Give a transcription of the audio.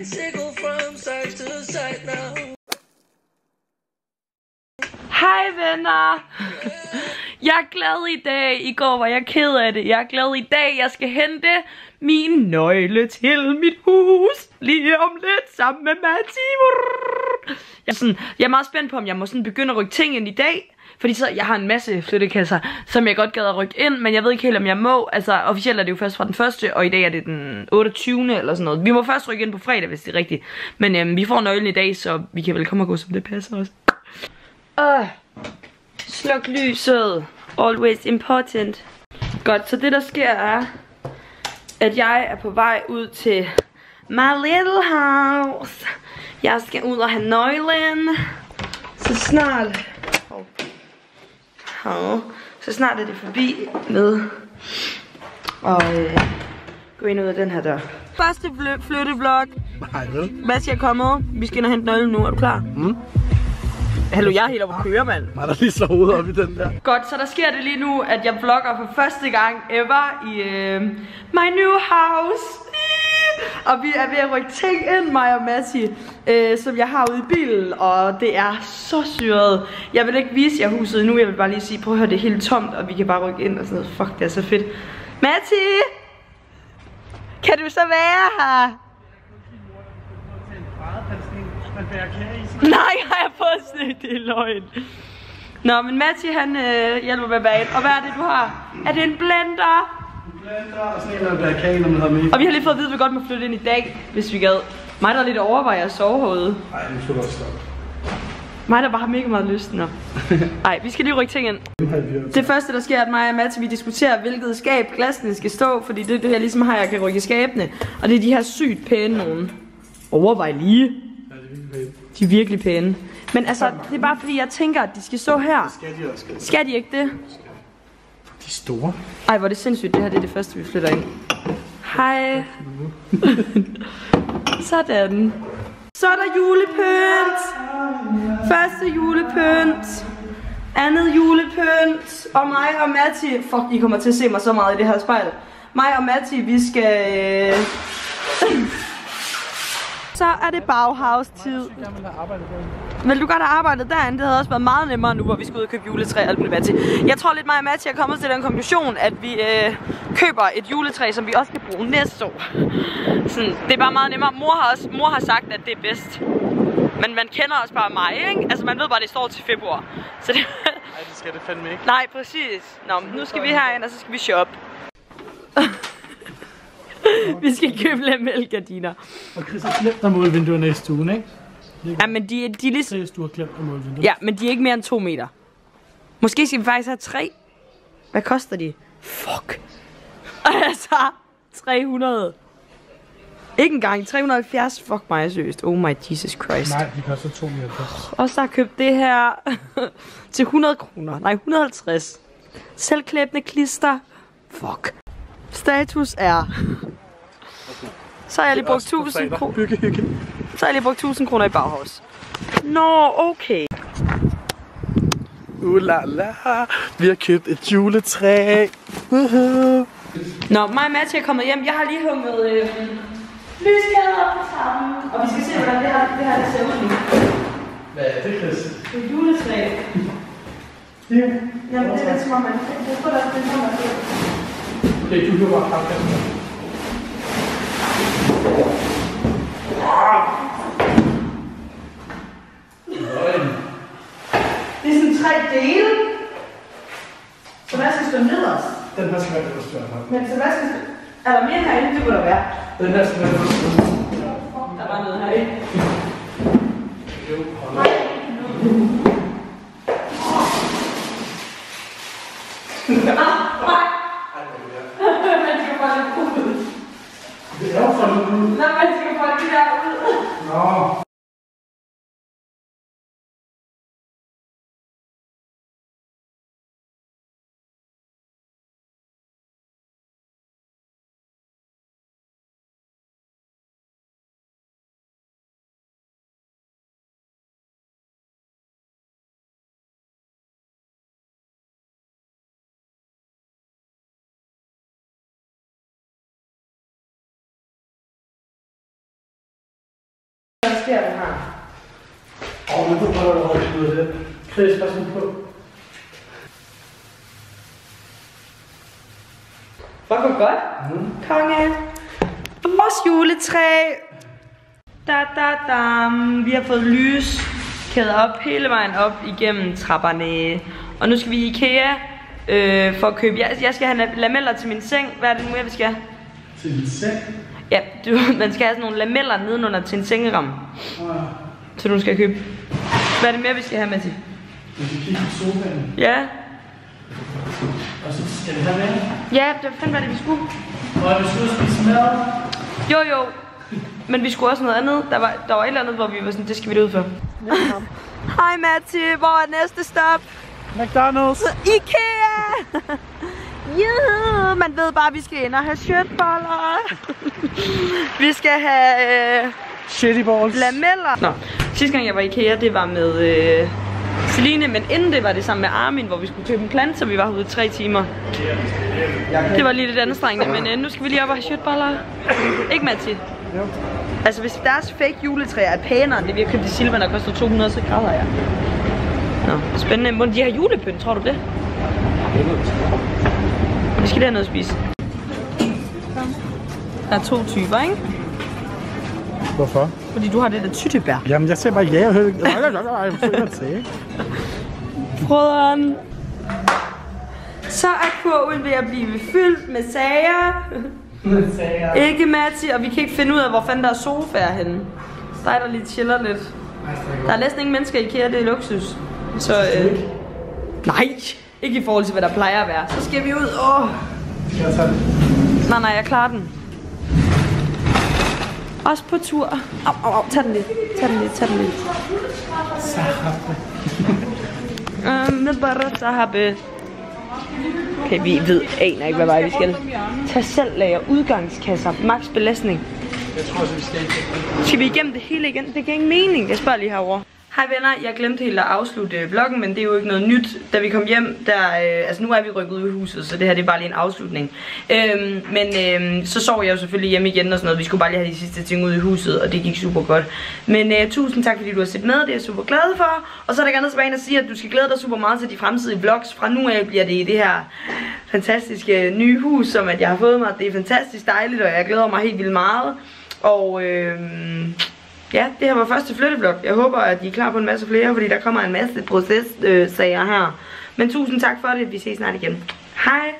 Bicycle from side to side now. Hej venner! Jeg er glad i dag. I går var jeg ked af det. Jeg er glad i dag. Jeg skal hente min nøgle til mit hus. Lige om lidt sammen med Matti. Jeg er, sådan, jeg er meget spændt på, om jeg må sådan begynde at rykke ting ind i dag. Fordi så, jeg har en masse flyttekasser, som jeg godt gad at rykke ind, men jeg ved ikke helt, om jeg må. Altså, officielt er det jo først fra den første, og i dag er det den 28. eller sådan noget. Vi må først rykke ind på fredag, hvis det er rigtigt. Men øhm, vi får nøglen i dag, så vi kan vel komme og gå, som det passer os. Åh, sluk lyset. Always important. Godt, så det der sker er, at jeg er på vej ud til my little house. Jeg skal ud og have nøglen. Så snart... Hov. Så snart er det forbi med og øh, gå ind ud af den her dør. Første fly- flytteblok. Nej, vel? Mads er kommet. Vi skal ind og hente nøglen nu. Er du klar? Mm. Hallo, jeg er helt oppe at køre, mand. Var der lige så hovedet op i den der? Godt, så der sker det lige nu, at jeg vlogger for første gang ever i øh, my new house. Og vi er ved at rykke ting ind, mig og Matti, øh, som jeg har ude i bilen, og det er så syret. Jeg vil ikke vise jer huset nu, jeg vil bare lige sige, prøv at høre, det er helt tomt, og vi kan bare rykke ind og sådan noget. Fuck, det er så fedt. Matti! Kan du så være her? Nej, har jeg fået sådan det er løgn. Nå, men Matti han øh, hjælper med ind. Og hvad er det, du har? Er det en blender? Og vi har lige fået at vide, at vi godt må flytte ind i dag, hvis vi gad. Mig, der er lidt overvejer at sove herude. Ej, nu skal du også stoppe. Mig, der bare har mega meget lyst nu. Ej, vi skal lige rykke ting ind. Det første, der sker, er, at mig og Matti, vi diskuterer, hvilket skab glasene skal stå. Fordi det er det, jeg ligesom har, jeg kan rykke skabene. Og det er de her sygt pæne nogen. Overvej lige. Ja, det er virkelig pænt. De er virkelig pæne. Men altså, det er bare fordi, jeg tænker, at de skal stå her. Skal de også? Skal de ikke det? De er store? Ej, hvor er det sindssygt. Det her det er det første, vi flytter ind. Hej. Sådan. Så er der julepynt. Første julepynt. Andet julepynt. Og mig og Matti. Fuck, I kommer til at se mig så meget i det her spejl. Mig og Matti, vi skal... øh, Så er det Bauhaus-tid. Vil du godt have arbejdet derinde? Det havde også været meget nemmere nu, hvor vi skal ud og købe juletræ og alt muligt Matti. Jeg tror lidt mig og Matti er kommet til den konklusion, at vi øh, køber et juletræ, som vi også skal bruge næste år. Sådan, det er bare meget nemmere. Mor har, også, mor har sagt, at det er bedst. Men man kender også bare mig, ikke? Altså man ved bare, at det står til februar. Så det... Nej, det skal det fandme ikke. Nej, præcis. Nå, men nu skal vi herind, og så skal vi shoppe. vi skal købe lidt mælkegardiner. Og Chris har glemt at måle vinduerne i stuen, ikke? Ja, men de, de er lige Seriøst, du har glemt at måle vinduerne. Ja, men de er ikke mere end to meter. Måske skal vi faktisk have tre. Hvad koster de? Fuck. Altså, 300. Ikke engang 370. Fuck mig, seriøst. Oh my Jesus Christ. Nej, de koster 2 meter. Og så har jeg købt det her til 100 kroner. Nej, 150. Selvklæbende klister. Fuck. Status er... Så har jeg lige brugt 1000 kroner. Hygge, hygge. Så har jeg lige brugt 1000 kroner i Bauhaus. Nå, okay. Uh la la. Vi har købt et juletræ. Woohoo. Nå, mig og Mathia er kommet hjem. Jeg har lige hugget øh, lyskæder op på trappen. Og vi skal se, hvordan det her, det her det ser ud nu. Hvad er det, Chris? Det er juletræ. Ja. Jamen, det er lidt som om, man... Jeg tror, der er det, som man Okay, du hører bare podcast. Det er sådan tre dele. Så hvad skal stå nederst? Den her skal være første. Men så hvad skal stå... Er der mere herinde? Det kunne der være. Den her skal være det første. Der var noget herinde. Jo, hold op. Man skal få det ud. Det er jo for nu. Nå, man skal få det der ud. Nå. Hvad sker der her? Åh, men du prøver at holde ud af det. Chris, pas nu på. Fuck, hvor godt. Mm. Konge. Vores juletræ. Da, da, da. Vi har fået lys kædet op hele vejen op igennem trapperne. Og nu skal vi i Ikea øh, for at købe. Jeg, jeg skal have lameller til min seng. Hvad er det nu, jeg skal? Til din seng. Ja, du, man skal have sådan nogle lameller nedenunder til en sengeramme. Ah, Så du skal købe. Hvad er det mere, vi skal have, Matti? vi skal kigge på sofaen. Ja. Og så skal vi have med. Ja, det fandt hvad det, vi skulle. Og vi og spise mad. Jo, jo. Men vi skulle også noget andet. Der var, der var et eller andet, hvor vi var sådan, det skal vi ud for. Hej Matti, hvor er næste stop? McDonald's. IKEA! Juhu, man ved bare, at vi skal ind og have shirtboller. vi skal have øh, Shitty balls. lameller. Nå, sidste gang jeg var i IKEA, det var med øh, Celine, men inden det var det sammen med Armin, hvor vi skulle købe en plante, så vi var ude i tre timer. Det var lige lidt anstrengende, men øh, nu skal vi lige op og have shirtboller. Ikke Matti? Jo. Altså, hvis deres fake juletræ er pænere end det, vi har købt i Silva, der koster 200, så græder jeg. Nå, spændende. Må de har julepynt, tror du det? Vi skal derned og spise. Der er to typer, ikke? Hvorfor? Fordi du har det der tyttebær. Jamen, jeg ser bare ja og hører. At. Brødren. Så er kurven ved at blive fyldt med sager. Ikke Matti, og vi kan ikke finde ud af, hvor fanden der er sofaer henne. Der er der lige chiller lidt. Der er næsten ingen mennesker i IKEA, det er luksus. Så, øh, nej, ikke i forhold til, hvad der plejer at være. Så skal vi ud. Åh, jeg tage den? nej, nej, jeg klarer den. Også på tur. Au, au, au, tag den lidt. Tag den lidt, tag den lidt. Um, bare sahabe. Okay, vi ved, aner ikke, hvad vej vi skal. Tag selv lager, udgangskasser, max belastning. Jeg tror vi skal. Skal vi igennem det hele igen? Det giver ingen mening. Jeg spørger lige herovre. Hej venner, jeg glemte helt at afslutte øh, vloggen, men det er jo ikke noget nyt. Da vi kom hjem, der, øh, altså nu er vi rykket ud i huset, så det her det er bare lige en afslutning. Øhm, men øh, så sov jeg jo selvfølgelig hjemme igen og sådan noget. Vi skulle bare lige have de sidste ting ud i huset, og det gik super godt. Men øh, tusind tak, fordi du har set med. Det er jeg super glad for. Og så er der gerne tilbage at sige, at du skal glæde dig super meget til de fremtidige vlogs. Fra nu af bliver det i det her fantastiske nye hus, som at jeg har fået mig. Det er fantastisk dejligt, og jeg glæder mig helt vildt meget. Og Øh, ja, det her var første flytteblok. Jeg håber, at I er klar på en masse flere, fordi der kommer en masse processager øh, her. Men tusind tak for det. Vi ses snart igen. Hej!